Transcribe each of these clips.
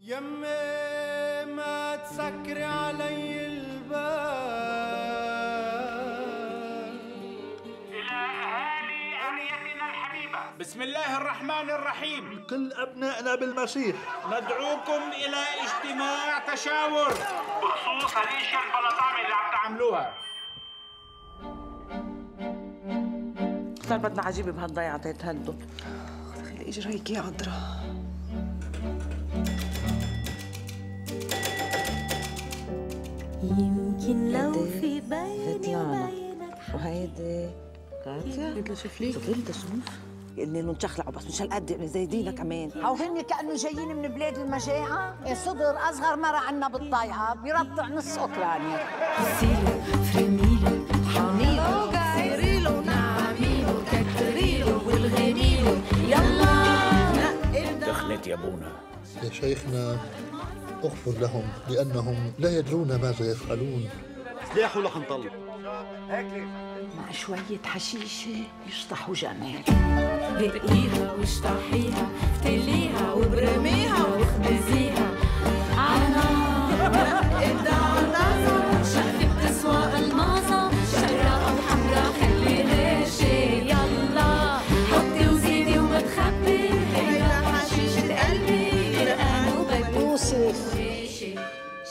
يمي ما تسكري علي الباب إلى أهالي قريتنا الحبيبة بسم الله الرحمن الرحيم. كل أبنائنا بالمسيح. ندعوكم إلى اجتماع تشاور. بخصوص هالاشياء البلطامة اللي عم تعملوها. صار بدنا عجيبة بهالضيعة تتهدوا خلي اجريك يا عذرا يمكن لو في بيني. وبينك وهيدي كاتيا. بدنا شوف ليك؟ شوفي انت شوف. قلنا له نشخلعوا بس مش هالقد زي دينا كمان. أو هن كأنه جايين من بلاد المجاعة. إيه صدر أصغر مرة عنا بالضيعة بيرضع نص يلا دخلت يا ابونا يا شيخنا اغفر لهم لأنهم لا يدرون ماذا يفعلون. سلاحه رح نطلق مع شوية حشيشة يشطحوا جمال. دقيها واشطحيها افتليها.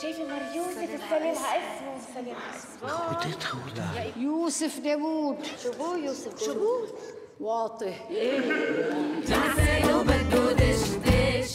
شايفة مريوسف السلامها اسمه يوسف داوود. شو بو يوسف شو بو واطي. جعسي وبدو دش دشي